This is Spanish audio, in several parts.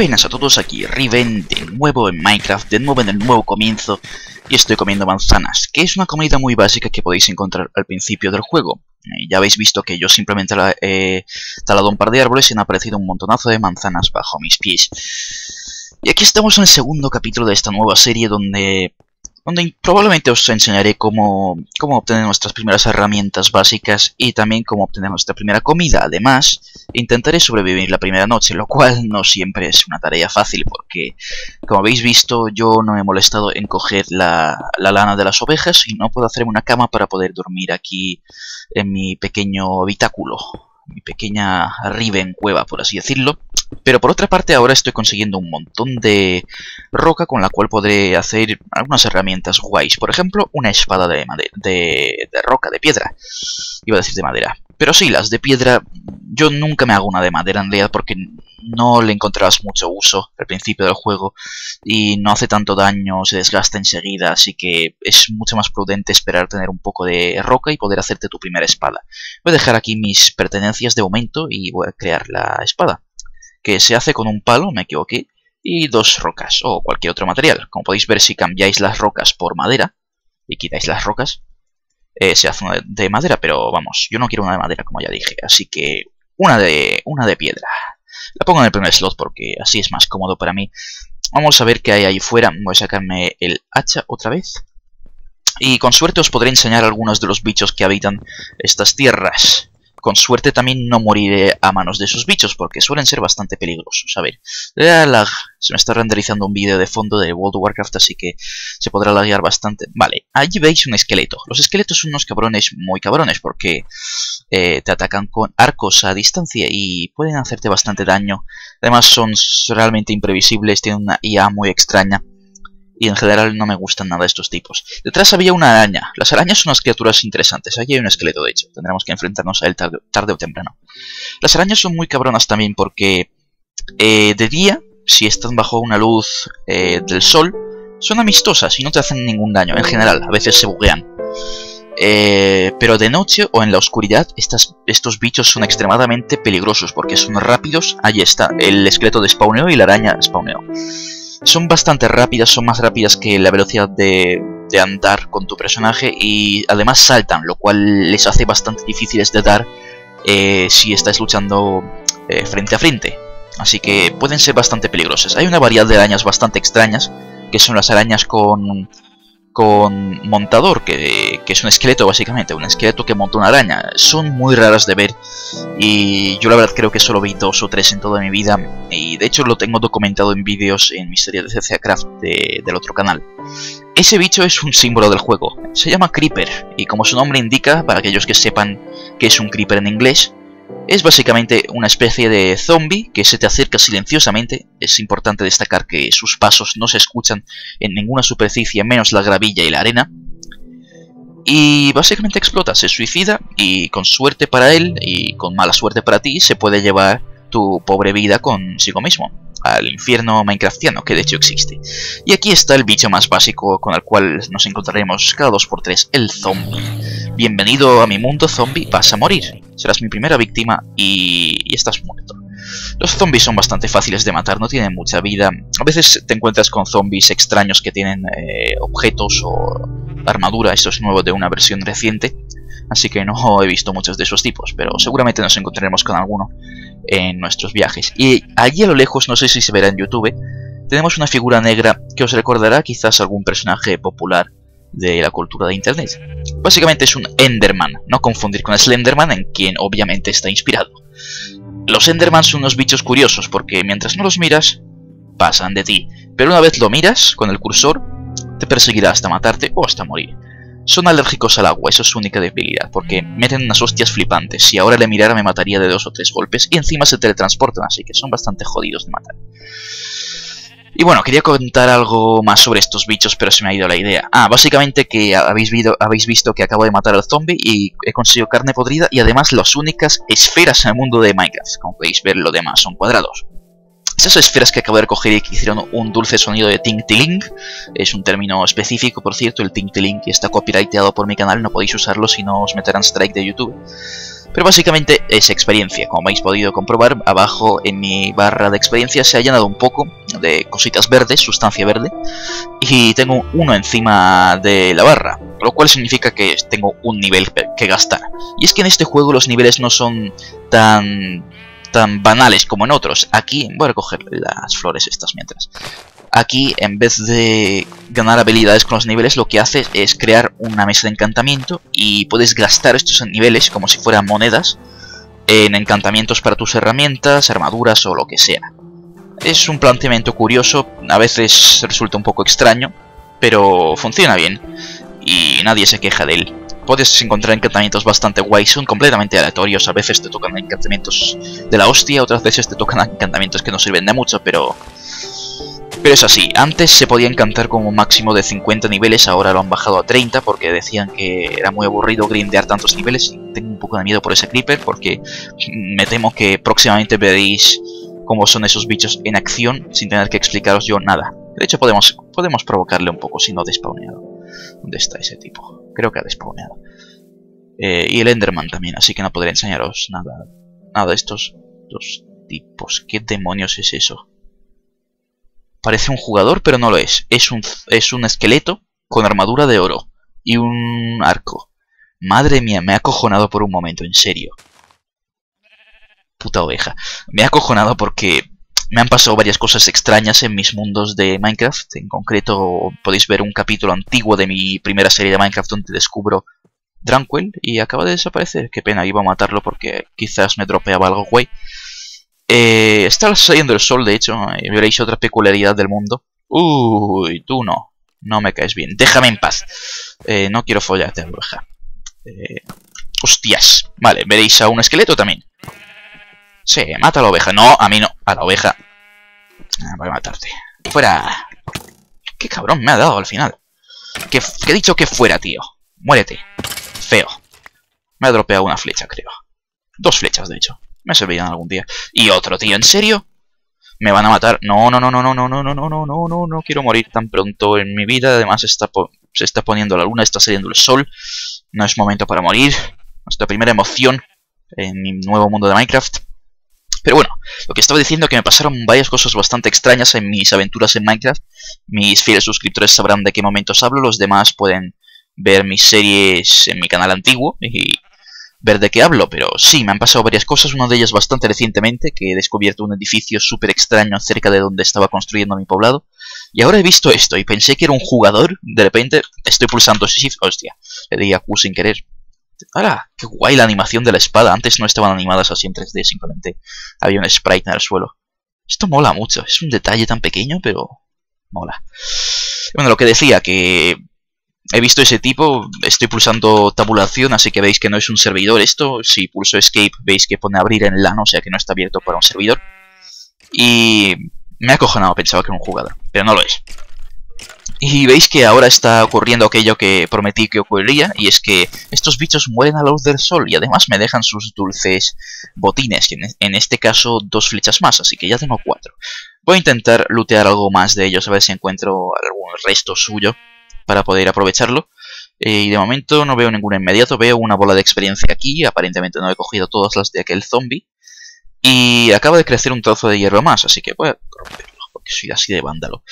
Buenas a todos, aquí Riven, de nuevo en Minecraft, de nuevo en el nuevo comienzo, y estoy comiendo manzanas, que es una comida muy básica que podéis encontrar al principio del juego. Eh, ya habéis visto que yo simplemente he talado un par de árboles y han aparecido un montonazo de manzanas bajo mis pies. Y aquí estamos en el segundo capítulo de esta nueva serie donde donde probablemente os enseñaré cómo, cómo, obtener nuestras primeras herramientas básicas y también cómo obtener nuestra primera comida. Además, intentaré sobrevivir la primera noche, lo cual no siempre es una tarea fácil porque, como habéis visto, yo no me he molestado en coger la, la lana de las ovejas y no puedo hacerme una cama para poder dormir aquí en mi pequeño habitáculo mi pequeña Riven cueva, por así decirlo. Pero por otra parte ahora estoy consiguiendo un montón de roca con la cual podré hacer algunas herramientas guays. Por ejemplo, una espada de, de, de roca, de piedra. Iba a decir de madera. Pero sí, las de piedra, yo nunca me hago una de madera en realidad porque no le encontrarás mucho uso al principio del juego y no hace tanto daño, se desgasta enseguida, así que es mucho más prudente esperar tener un poco de roca y poder hacerte tu primera espada. Voy a dejar aquí mis pertenencias de momento y voy a crear la espada, que se hace con un palo, me equivoqué, y dos rocas o cualquier otro material. Como podéis ver si cambiáis las rocas por madera y quitáis las rocas, eh, se hace una de madera, pero vamos, yo no quiero una de madera como ya dije, así que una de, una de piedra. La pongo en el primer slot porque así es más cómodo para mí. Vamos a ver qué hay ahí fuera. Voy a sacarme el hacha otra vez. Y con suerte os podré enseñar algunos de los bichos que habitan estas tierras con suerte también no moriré a manos de esos bichos, porque suelen ser bastante peligrosos. A ver, lag. Se me está renderizando un vídeo de fondo de World of Warcraft, así que se podrá laguear bastante. Vale, allí veis un esqueleto. Los esqueletos son unos cabrones muy cabrones, porque eh, te atacan con arcos a distancia y pueden hacerte bastante daño. Además son realmente imprevisibles, tienen una IA muy extraña y en general no me gustan nada estos tipos. Detrás había una araña. Las arañas son unas criaturas interesantes. Allí hay un esqueleto, de hecho. Tendremos que enfrentarnos a él tarde, o temprano. Las arañas son muy cabronas también porque eh, de día, si están bajo una luz eh, del sol, son amistosas y no te hacen ningún daño. En general, a veces se buguean. Eh, pero de noche o en la oscuridad estos bichos son extremadamente peligrosos porque son rápidos. Allí está, el esqueleto de spawneo y la araña spawneo son bastante rápidas, son más rápidas que la velocidad de, andar con tu personaje y además saltan, lo cual les hace bastante difíciles de dar eh, si estás luchando eh, frente a frente. Así que pueden ser bastante peligrosas. Hay una variedad de arañas bastante extrañas, que son las arañas con con montador, que, es un esqueleto básicamente, un esqueleto que monta una araña. Son muy raras de ver y yo la verdad creo que solo vi dos o tres en toda mi vida y de hecho lo tengo documentado en vídeos en mi serie de CCA Craft del otro canal. Ese bicho es un símbolo del juego, se llama Creeper y como su nombre indica, para aquellos que sepan que es un Creeper en inglés, es básicamente una especie de zombie que se te acerca silenciosamente. Es importante destacar que sus pasos no se escuchan en ninguna superficie menos la gravilla y la arena. Y básicamente explota, se suicida y con suerte para él y con mala suerte para ti se puede llevar tu pobre vida consigo mismo al infierno minecraftiano que de hecho existe. Y aquí está el bicho más básico con el cual nos encontraremos cada 2x3, el zombie. Bienvenido a mi mundo zombie, vas a morir. Serás mi primera víctima y, estás muerto. Los zombies son bastante fáciles de matar, no tienen mucha vida. A veces te encuentras con zombies extraños que tienen eh, objetos o armadura, esto es nuevo de una versión reciente. Así que no he visto muchos de esos tipos, pero seguramente nos encontraremos con alguno en nuestros viajes. Y allí a lo lejos, no sé si se verá en YouTube, tenemos una figura negra que os recordará quizás algún personaje popular de la cultura de internet. Básicamente es un Enderman, no confundir con Slenderman en quien obviamente está inspirado. Los Enderman son unos bichos curiosos porque mientras no los miras, pasan de ti, pero una vez lo miras con el cursor, te perseguirá hasta matarte o hasta morir. Son alérgicos al agua, eso es su única debilidad, porque meten unas hostias flipantes. Si ahora le mirara me mataría de dos o tres golpes y encima se teletransportan, así que son bastante jodidos de matar. Y bueno, quería contar algo más sobre estos bichos, pero se me ha ido la idea. Ah, básicamente que habéis, habéis visto que acabo de matar al zombie y he conseguido carne podrida y además las únicas esferas en el mundo de Minecraft. Como podéis ver, lo demás son cuadrados. Estas esferas que acabo de recoger y que hicieron un dulce sonido de ting tiling, es un término específico, por cierto, el ting tiling que está copyrighteado por mi canal, no podéis usarlo si no os meterán strike de YouTube. Pero básicamente es experiencia, como habéis podido comprobar, abajo en mi barra de experiencia se ha llenado un poco de cositas verdes, sustancia verde, y tengo uno encima de la barra, lo cual significa que tengo un nivel que gastar. Y es que en este juego los niveles no son tan tan banales como en otros. Aquí, voy a recoger las flores estas mientras. Aquí, en vez de ganar habilidades con los niveles, lo que haces es crear una mesa de encantamiento y puedes gastar estos niveles como si fueran monedas en encantamientos para tus herramientas, armaduras o lo que sea. Es un planteamiento curioso, a veces resulta un poco extraño, pero funciona bien y nadie se queja de él. Puedes encontrar encantamientos bastante guays, son completamente aleatorios, a veces te tocan encantamientos de la hostia, otras veces te tocan encantamientos que no sirven de mucho, pero pero es así, antes se podía encantar como un máximo de 50 niveles, ahora lo han bajado a 30 porque decían que era muy aburrido grindear tantos niveles tengo un poco de miedo por ese creeper porque me temo que próximamente veréis cómo son esos bichos en acción sin tener que explicaros yo nada. De hecho podemos, podemos provocarle un poco si no despawneado. ¿Dónde está ese tipo? Creo que ha despawneado. Eh, y el Enderman también, así que no podré enseñaros nada, nada de estos dos tipos. ¿Qué demonios es eso? Parece un jugador, pero no lo es. Es un, es un esqueleto con armadura de oro y un arco. Madre mía, me ha acojonado por un momento, en serio. Puta oveja. Me ha acojonado porque me han pasado varias cosas extrañas en mis mundos de Minecraft. En concreto, podéis ver un capítulo antiguo de mi primera serie de Minecraft donde descubro Dranquil y acaba de desaparecer. Qué pena, iba a matarlo porque quizás me dropeaba algo guay. Eh, está saliendo el sol, de hecho, y veréis otra peculiaridad del mundo. Uy, tú no. No me caes bien. Déjame en paz. Eh, no quiero follarte, oveja. Eh, hostias. Vale, veréis a un esqueleto también. Sí, mata a la oveja. No, a mí no. A la oveja. Ah, voy a matarte. Fuera. Qué cabrón me ha dado al final. Que, he dicho que fuera, tío. Muérete. Feo. Me ha dropeado una flecha, creo. Dos flechas, de hecho. Me servirán algún día. Y otro, tío, ¿en serio? Me van a matar. No, no, no, no, no, no, no, no, no, no, no, no, no quiero morir tan pronto en mi vida. Además está se está poniendo la luna, está saliendo el sol. No es momento para morir. Nuestra primera emoción en mi nuevo mundo de Minecraft. Pero bueno, lo que estaba diciendo que me pasaron varias cosas bastante extrañas en mis aventuras en Minecraft. Mis fieles suscriptores sabrán de qué momentos hablo, los demás pueden ver mis series en mi canal antiguo y ver de qué hablo, pero sí, me han pasado varias cosas, una de ellas bastante recientemente, que he descubierto un edificio súper extraño cerca de donde estaba construyendo mi poblado, y ahora he visto esto y pensé que era un jugador, de repente estoy pulsando Shift, hostia, le di a Q sin querer. ¡Hala! ¡Qué guay la animación de la espada! Antes no estaban animadas así en 3D, simplemente había un sprite en el suelo. Esto mola mucho, es un detalle tan pequeño, pero mola. Bueno, lo que decía, que he visto ese tipo, estoy pulsando tabulación, así que veis que no es un servidor esto. Si pulso escape, veis que pone abrir en LAN, o sea que no está abierto para un servidor. Y me ha acojonado, pensaba que era un jugador, pero no lo es. Y veis que ahora está ocurriendo aquello que prometí que ocurriría, y es que estos bichos mueren a la luz del sol y además me dejan sus dulces botines, en este caso dos flechas más, así que ya tengo cuatro. Voy a intentar lootear algo más de ellos, a ver si encuentro algún resto suyo para poder aprovecharlo. Eh, y de momento no veo ninguno inmediato, veo una bola de experiencia aquí, aparentemente no he cogido todas las de aquel zombie. Y acaba de crecer un trozo de hierro más, así que voy a romperlo, porque soy así de vándalo.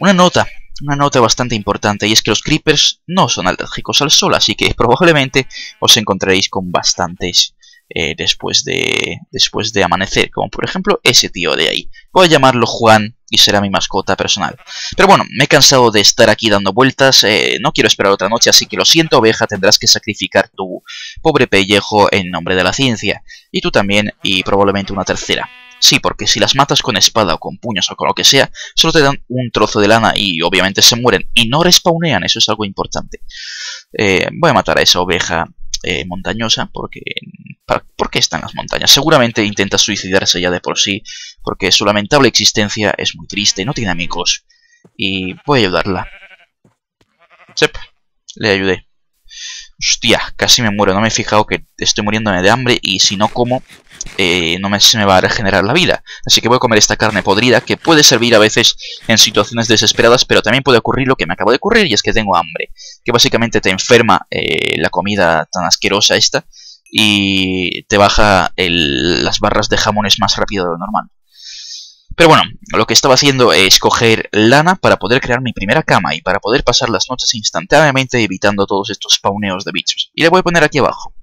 Una nota, una nota bastante importante, y es que los creepers no son alérgicos al sol, así que probablemente os encontraréis con bastantes eh, después, de, después de amanecer, como por ejemplo ese tío de ahí. Voy a llamarlo Juan y será mi mascota personal. Pero bueno, me he cansado de estar aquí dando vueltas, eh, no quiero esperar otra noche, así que lo siento oveja, tendrás que sacrificar tu pobre pellejo en nombre de la ciencia. Y tú también, y probablemente una tercera. Sí, porque si las matas con espada o con puños o con lo que sea, solo te dan un trozo de lana y obviamente se mueren y no respawnean, eso es algo importante. Eh, voy a matar a esa oveja eh, montañosa porque ¿Por qué está en las montañas? Seguramente intenta suicidarse ya de por sí, porque su lamentable existencia es muy triste, no tiene amigos. Y voy a ayudarla. Sep, le ayudé. Hostia, casi me muero. No me he fijado que estoy muriéndome de hambre y si no como, eh, no me, se me va a regenerar la vida. Así que voy a comer esta carne podrida que puede servir a veces en situaciones desesperadas, pero también puede ocurrir lo que me acabo de ocurrir y es que tengo hambre. Que básicamente te enferma eh, la comida tan asquerosa esta y te baja las barras de jamones más rápido de lo normal. Pero bueno, lo que estaba haciendo es coger lana para poder crear mi primera cama y para poder pasar las noches instantáneamente evitando todos estos spawneos de bichos. Y le voy a poner aquí abajo.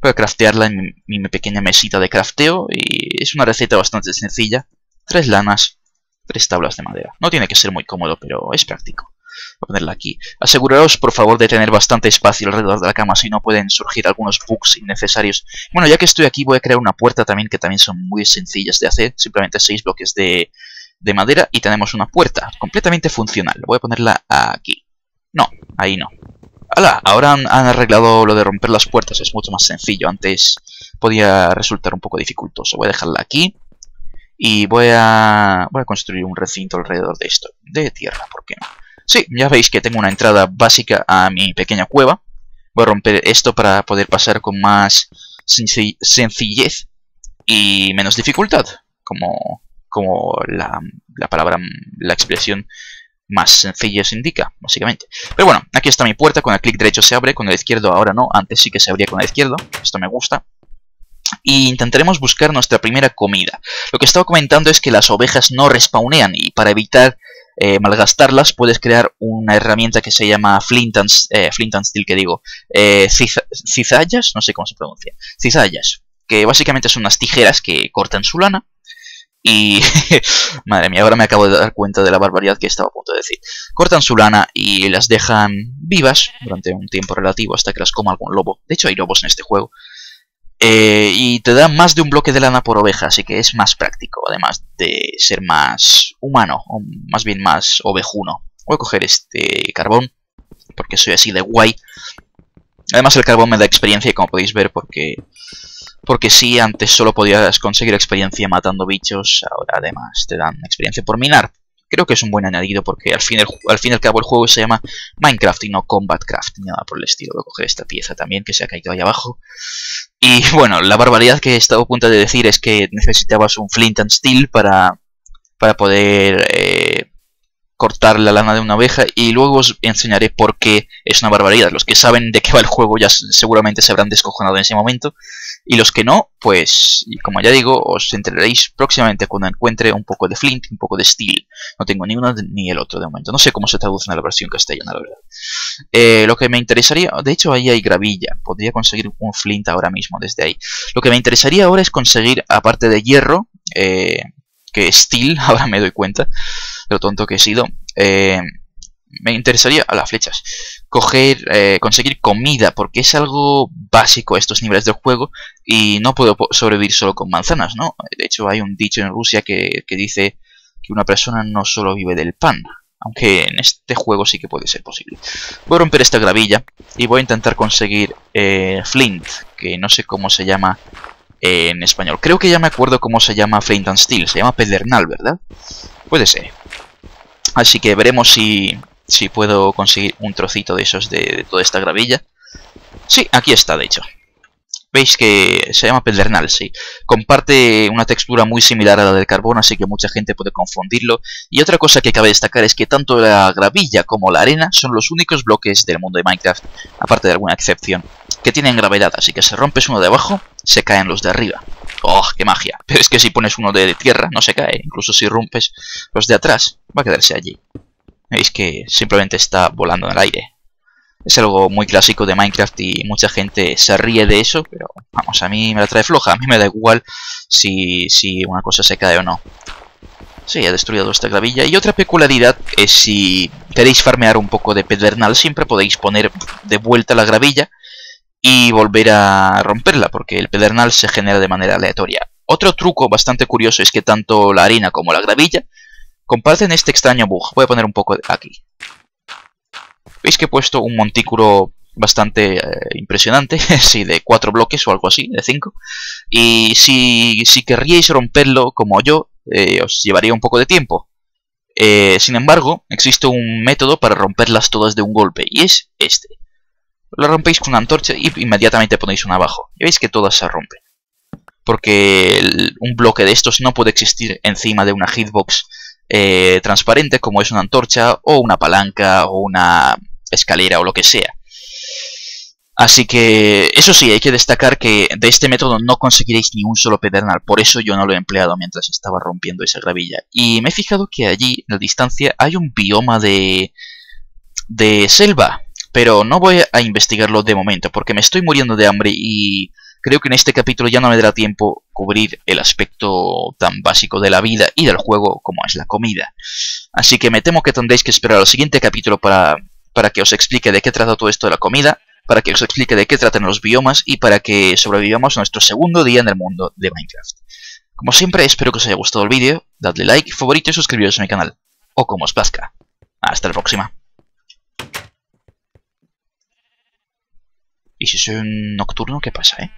Voy a craftearla en mi, pequeña mesita de crafteo y es una receta bastante sencilla. Tres lanas, tres tablas de madera. No tiene que ser muy cómodo, pero es práctico. Voy a ponerla aquí. Aseguraos, por favor, de tener bastante espacio alrededor de la cama, si no pueden surgir algunos bugs innecesarios. Bueno, ya que estoy aquí, voy a crear una puerta también, que también son muy sencillas de hacer. Simplemente seis bloques de, de madera y tenemos una puerta completamente funcional. Voy a ponerla aquí. No, ahí no. ¡Hala! Ahora han, arreglado lo de romper las puertas, es mucho más sencillo. Antes podía resultar un poco dificultoso. Voy a dejarla aquí. Y voy a, voy a construir un recinto alrededor de esto. De tierra, ¿por qué no? Sí, ya veis que tengo una entrada básica a mi pequeña cueva. Voy a romper esto para poder pasar con más sencillez y menos dificultad. Como, como la, la palabra, la expresión más sencilla se indica, básicamente. Pero bueno, aquí está mi puerta, con el clic derecho se abre, con el izquierdo ahora no, antes sí que se abría con el izquierdo, esto me gusta. Y intentaremos buscar nuestra primera comida. Lo que estaba comentando es que las ovejas no respawnean y para evitar eh, malgastarlas puedes crear una herramienta que se llama Flint and, eh, Flint and Steel, que digo, eh, cizallas, no sé cómo se pronuncia, cizallas, que básicamente son unas tijeras que cortan su lana y madre mía, ahora me acabo de dar cuenta de la barbaridad que estaba a punto de decir. Cortan su lana y las dejan vivas durante un tiempo relativo hasta que las coma algún lobo. De hecho hay lobos en este juego. Eh, y te dan más de un bloque de lana por oveja, así que es más práctico, además de ser más humano, o más bien más ovejuno. Voy a coger este carbón, porque soy así de guay. Además el carbón me da experiencia, como podéis ver, porque porque si antes solo podías conseguir experiencia matando bichos, ahora además te dan experiencia por minar. Creo que es un buen añadido porque al fin, al fin y al cabo el juego se llama Minecraft y no Combatcraft, ni nada por el estilo. Voy a coger esta pieza también que se ha caído ahí abajo. Y bueno, la barbaridad que he estado a punto de decir es que necesitabas un Flint and Steel para, para poder eh, cortar la lana de una oveja y luego os enseñaré por qué es una barbaridad. Los que saben de qué va el juego ya seguramente se habrán descojonado en ese momento y los que no, pues como ya digo, os enteraréis próximamente cuando encuentre un poco de flint y un poco de steel. No tengo ni uno ni el otro de momento. No sé cómo se traduce en la versión castellana, la verdad. Eh, lo que me interesaría, de hecho ahí hay gravilla, podría conseguir un flint ahora mismo desde ahí. Lo que me interesaría ahora es conseguir, aparte de hierro, eh, que steel, ahora me doy cuenta, lo tonto que he sido. Eh, me interesaría a las flechas. Coger eh, conseguir comida porque es algo básico estos niveles del juego y no puedo sobrevivir solo con manzanas no de hecho hay un dicho en Rusia que, dice que una persona no solo vive del pan aunque en este juego sí que puede ser posible. Voy a romper esta gravilla y voy a intentar conseguir eh, flint que no sé cómo se llama en español. Creo que ya me acuerdo cómo se llama flint and steel se llama pedernal verdad puede ser. Así que veremos si, si puedo conseguir un trocito de esos de, toda esta gravilla. Sí, aquí está, de hecho. Veis que se llama pedernal, sí. Comparte una textura muy similar a la del carbón, así que mucha gente puede confundirlo. Y otra cosa que cabe destacar es que tanto la gravilla como la arena son los únicos bloques del mundo de Minecraft, aparte de alguna excepción, que tienen gravedad, así que si rompes uno de abajo, se caen los de arriba. ¡Oh, qué magia! Pero es que si pones uno de tierra, no se cae. Incluso si rompes los de atrás, va a quedarse allí. Veis que simplemente está volando en el aire. Es algo muy clásico de Minecraft y mucha gente se ríe de eso, pero vamos, a mí me la trae floja. A mí me da igual si, si una cosa se cae o no. Sí, ha destruido esta gravilla. Y otra peculiaridad es si queréis farmear un poco de pedernal, siempre podéis poner de vuelta la gravilla y volver a romperla, porque el pedernal se genera de manera aleatoria. Otro truco bastante curioso es que tanto la harina como la gravilla comparten este extraño bug. Voy a poner un poco aquí. Veis que he puesto un montículo bastante eh, impresionante, sí, de cuatro bloques o algo así, de cinco. Y si, si querríais romperlo como yo, eh, os llevaría un poco de tiempo. Eh, sin embargo, existe un método para romperlas todas de un golpe, y es este. lo rompéis con una antorcha y inmediatamente ponéis una abajo. Y veis que todas se rompen. Porque un bloque de estos no puede existir encima de una hitbox eh, transparente como es una antorcha o una palanca o una escalera o lo que sea. Así que, eso sí, hay que destacar que de este método no conseguiréis ni un solo pedernal, por eso yo no lo he empleado mientras estaba rompiendo esa gravilla. Y me he fijado que allí, en la distancia, hay un bioma de... de selva, pero no voy a investigarlo de momento, porque me estoy muriendo de hambre y creo que en este capítulo ya no me dará tiempo cubrir el aspecto tan básico de la vida y del juego como es la comida. Así que me temo que tendréis que esperar al siguiente capítulo para, para que os explique de qué trata todo esto de la comida para que os explique de qué tratan los biomas y para que sobrevivamos a nuestro segundo día en el mundo de Minecraft. Como siempre, espero que os haya gustado el vídeo, dadle like, favorito y suscribiros a mi canal. O como os plazca. Hasta la próxima. ¿Y si soy un nocturno, qué pasa, eh?